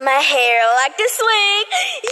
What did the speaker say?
My hair like to swing.